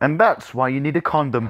And that's why you need a condom.